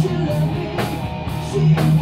She loved me. She